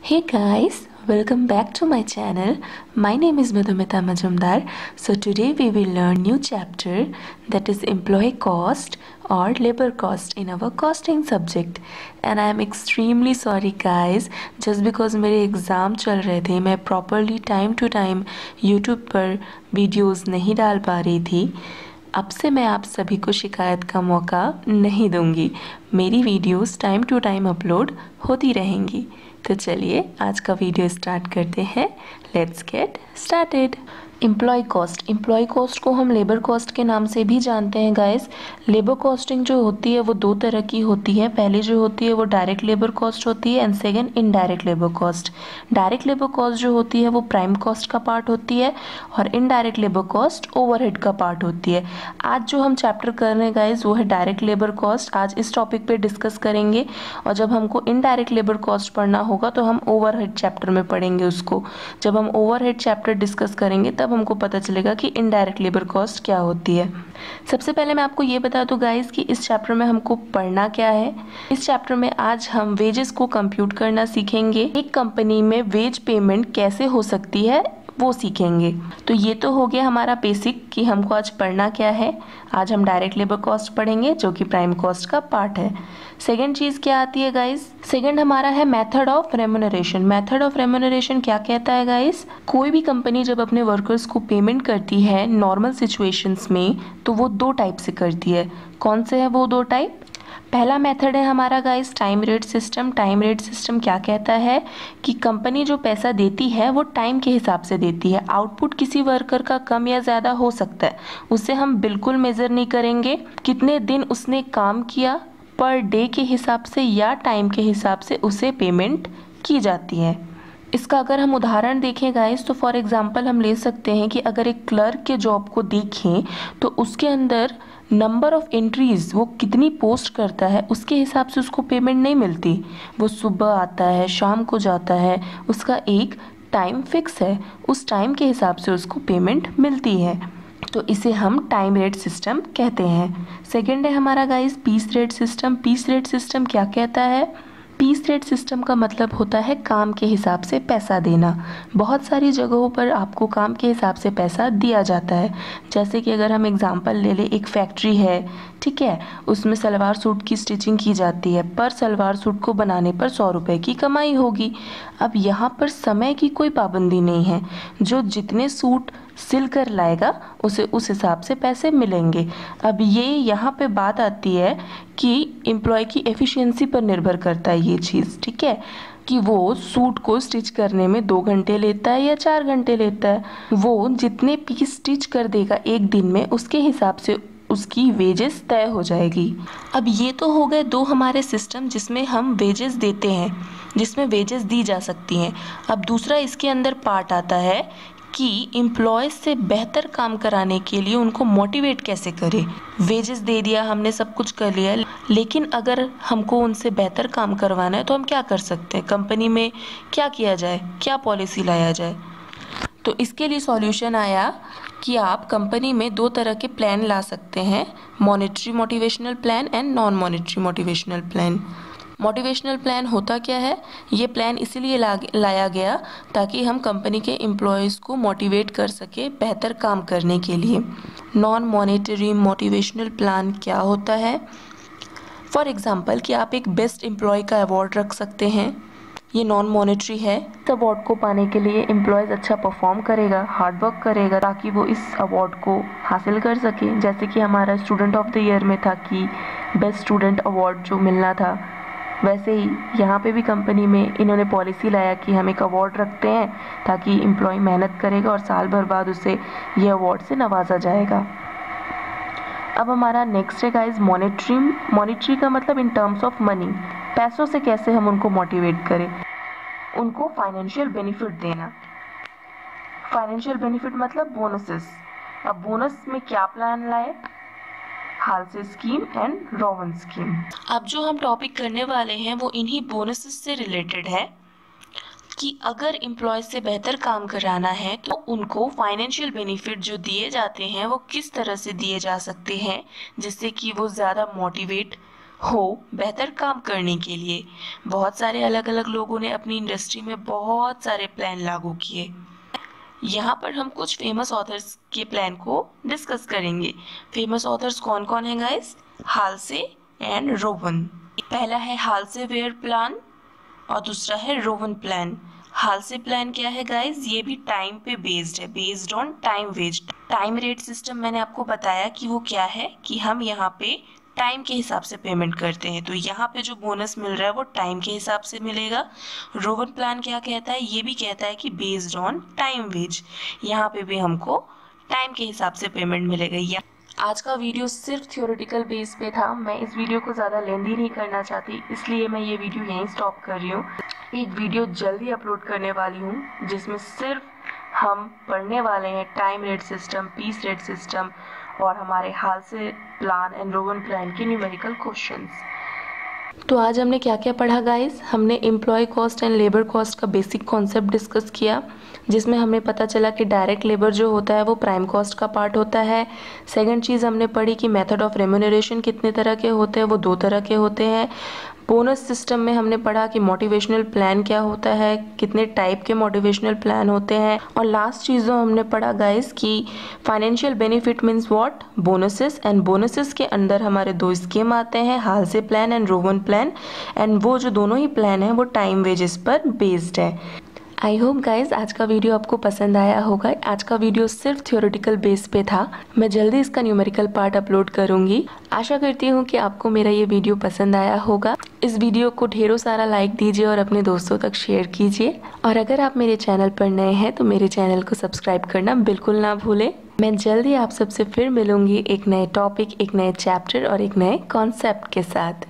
Hey guys, welcome back to my channel. My name is Madhumita Majumdar. So today we will learn new chapter that is employee cost or labor cost in our costing subject. And I am extremely sorry guys, just because मेरे exam चल रहे थे मैं properly time to time YouTube पर videos नहीं डाल पा रही थी अब से मैं आप सभी को शिकायत का मौका नहीं दूँगी। मेरी videos time to time upload होती रहेंगी। तो चलिए आज का वीडियो स्टार्ट करते हैं। Let's get started employ cost employ cost को हम लेबर कॉस्ट के नाम से भी जानते हैं गाइस लेबर कॉस्टिंग जो होती है, वो दो तरह की होती है. पहले जो होती है, वो डायरेक्ट लेबर कॉस्ट होती है and second indirect labour cost direct labour cost जो होती है, वो प्राइम कॉस्ट का पार्ट होती है, और इनडायरेक्ट लेबर कॉस्ट ओवरहेड का पार्ट होती है. आज जो हम चैप्टर कर रहे हैं गाइज़ वो है डायरेक्ट लेबर कॉस्ट आज इस टॉपिक पर डिस्कस करेंगे, और जब हमको इनडायरेक्ट लेबर कॉस्ट पढ़ना होगा तो हम ओवरहेड चैप्टर में पढ़ेंगे उसको. जब हम ओवरहेड चैप्टर डिस्कस करेंगे, तब हमको पता चलेगा कि इनडायरेक्ट लेबर कॉस्ट क्या होती है। सबसे पहले मैं आपको ये बता दूँ गाइस कि इस चैप्टर में हमको पढ़ना क्या है। इस चैप्टर में आज हम वेजेस को कंप्यूट करना सीखेंगे। एक कंपनी में वेज पेमेंट कैसे हो सकती है वो सीखेंगे। तो ये तो हो गया हमारा बेसिक कि हमको आज पढ़ना क्या है। आज हम डायरेक्ट लेबर कॉस्ट पढ़ेंगे, जो कि प्राइम कॉस्ट का पार्ट है। सेकेंड चीज़ क्या आती है गाइस सेकेंड हमारा है method of remuneration method of remuneration क्या कहता है गाइस कोई भी कंपनी जब अपने वर्कर्स को पेमेंट करती है नॉर्मल सिचुएशंस में तो वो दो टाइप से करती है। कौन से है वो दो टाइप पहला मेथड है हमारा guys time rate system time rate system क्या कहता है? कि कंपनी जो पैसा देती है, वो टाइम के हिसाब से देती है। आउटपुट किसी वर्कर का कम या ज़्यादा हो सकता है। उसे हम बिल्कुल मेज़र नहीं करेंगे। कितने दिन उसने काम किया पर डे के हिसाब से या टाइम के हिसाब से उसे पेमेंट की जाती है। इसका अगर हम उदाहरण देखें गाइस तो फॉर एग्ज़ाम्पल हम ले सकते हैं कि अगर एक क्लर्क के जॉब को देखें तो उसके अंदर नंबर ऑफ़ एंट्रीज़ वो कितनी पोस्ट करता है, उसके हिसाब से उसको पेमेंट नहीं मिलती। वो सुबह आता है, शाम को जाता है, उसका एक टाइम फिक्स है, उस टाइम के हिसाब से उसको पेमेंट मिलती है। तो इसे हम टाइम रेट सिस्टम कहते हैं। सेकेंड है हमारा guys piece rate system piece rate system क्या कहता है? पीस रेट सिस्टम का मतलब होता है काम के हिसाब से पैसा देना। बहुत सारी जगहों पर आपको काम के हिसाब से पैसा दिया जाता है। जैसे कि अगर हम एग्ज़ाम्पल ले लें, एक फैक्ट्री है ठीक है? उसमें सलवार सूट की स्टिचिंग की जाती है, पर सलवार सूट को बनाने पर सौ रुपये की कमाई होगी। अब यहाँ पर समय की कोई पाबंदी नहीं है। जो जितने सूट सिल कर लाएगा, उसे उस हिसाब से पैसे मिलेंगे। अब ये यहाँ पे बात आती है कि एम्प्लॉय की एफिशिएंसी पर निर्भर करता है ये चीज़, ठीक है? कि वो सूट को स्टिच करने में दो घंटे लेता है या चार घंटे लेता है। वो जितने पीस स्टिच कर देगा एक दिन में, उसके हिसाब से उसकी वेजेस तय हो जाएगी। अब ये तो हो गए दो हमारे सिस्टम जिसमें हम वेजेस देते हैं, जिसमें वेजेस दी जा सकती हैं। अब दूसरा इसके अंदर पार्ट आता है कि एम्प्लॉयज़ से बेहतर काम कराने के लिए उनको मोटिवेट कैसे करें। वेजेस दे दिया, हमने सब कुछ कर लिया, लेकिन अगर हमको उनसे बेहतर काम करवाना है तो हम क्या कर सकते हैं? कंपनी में क्या किया जाए? क्या पॉलिसी लाया जाए? तो इसके लिए सॉल्यूशन आया कि आप कंपनी में दो तरह के प्लान ला सकते हैं monetary motivational plan and non monetary motivational plan motivational plan होता क्या है? ये प्लान इसीलिए ला, लाया गया ताकि हम कंपनी के एम्प्लॉयज़ को मोटिवेट कर सके बेहतर काम करने के लिए. नॉन मॉनेटरी मोटिवेशनल प्लान क्या होता है? फॉर एग्ज़ाम्पल कि आप एक बेस्ट एम्प्लॉय का अवार्ड रख सकते हैं। ये नॉन मॉनेटरी है। इस अवार्ड को पाने के लिए एम्प्लॉयज़ अच्छा परफॉर्म करेगा हार्ड वर्क करेगा, ताकि वो इस अवार्ड को हासिल कर सके। जैसे कि हमारा स्टूडेंट ऑफ़ द ईयर में था कि बेस्ट स्टूडेंट अवार्ड जो मिलना था। वैसे ही यहाँ पे भी कंपनी में इन्होंने पॉलिसी लाया कि हम एक अवार्ड रखते हैं, ताकि एम्प्लॉय मेहनत करेगा और साल भर बाद उसे ये अवार्ड से नवाजा जाएगा। अब हमारा नेक्स्ट है गाइज़ मॉनिटरी मॉनिटरी का मतलब इन टर्म्स ऑफ़ मनी पैसों से कैसे हम उनको मोटिवेट करें? उनको फाइनेंशियल बेनिफिट देना। फाइनेंशियल बेनिफिट मतलब बोनसेस अब बोनस में क्या प्लान लाए? Halsey scheme and Rowan scheme अब जो हम टॉपिक करने वाले हैं, वो इन्हीं बोनसेस से रिलेटेड है कि अगर एम्प्लॉय से बेहतर काम कराना है तो उनको फाइनेंशियल बेनिफिट जो दिए जाते हैं, वो किस तरह से दिए जा सकते हैं, जिससे कि वो ज़्यादा मोटिवेट हो, बेहतर काम करने के लिए। बहुत सारे अलग अलग लोगों ने अपनी इंडस्ट्री में बहुत सारे प्लान लागू किए। यहाँ पर हम कुछ फ़ेमस ऑथर्स के प्लान को डिस्कस करेंगे। फ़ेमस ऑथर्स कौन कौन है गाइस हालसे एंड रोवन। पहला है हालसे वेयर प्लान और दूसरा है रोवन प्लान हालसे प्लान क्या है गाइस ये भी टाइम पे बेस्ड है। Based on time waste time rate system मैंने आपको बताया कि वो क्या है, कि हम यहाँ पे टाइम के हिसाब से पेमेंट करते हैं। तो यहाँ पे जो बोनस मिल रहा है, वो टाइम के हिसाब से मिलेगा। रोवन प्लान क्या कहता है? ये भी कहता है कि बेस्ड ऑन टाइम वेज यहाँ पे भी हमको टाइम के हिसाब से पेमेंट मिलेगा। या आज का वीडियो सिर्फ़ थियोरेटिकल बेस पे था। मैं इस वीडियो को ज़्यादा लेंदी नहीं करना चाहती, इसलिए मैं ये वीडियो यहीं स्टॉप कर रही हूँ। एक वीडियो जल्दी अपलोड करने वाली हूँ, जिसमें सिर्फ़ हम पढ़ने वाले हैं time rate system piece rate system और हमारे Halsey plan and Rowan plan के न्यूमेरिकल क्वेश्चंस तो आज हमने क्या क्या पढ़ा गाइस हमने employ cost and labour cost का बेसिक कॉन्सेप्ट डिस्कस किया, जिसमें हमें पता चला कि डायरेक्ट लेबर जो होता है वो प्राइम कॉस्ट का पार्ट होता है। सेकंड चीज़ हमने पढ़ी कि मेथड ऑफ़ रेम्यूनरेशन कितने तरह के होते हैं, वो दो तरह के होते हैं। बोनस सिस्टम में हमने पढ़ा कि मोटिवेशनल प्लान क्या होता है, कितने टाइप के मोटिवेशनल प्लान होते हैं और लास्ट चीज़ जो हमने पढ़ा गाइस कि financial benefit means what bonuses and bonuses के अंदर हमारे दो स्कीम आते हैं, Halsey plan and Rowan plan and वो जो दोनों ही प्लान है, वो टाइम वेजेस पर बेस्ड है। आई होप गाइज़ आज का वीडियो आपको पसंद आया होगा। आज का वीडियो सिर्फ़ थियोरेटिकल बेस पे था। मैं जल्दी इसका न्यूमेरिकल पार्ट अपलोड करूँगी। आशा करती हूँ कि आपको मेरा ये वीडियो पसंद आया होगा। इस वीडियो को ढेरों सारा लाइक दीजिए और अपने दोस्तों तक शेयर कीजिए। और अगर आप मेरे चैनल पर नए हैं तो मेरे चैनल को सब्सक्राइब करना बिल्कुल ना भूलें। मैं जल्दी आप सबसे फिर मिलूँगी एक नए टॉपिक एक नए चैप्टर और एक नए कॉन्सेप्ट के साथ।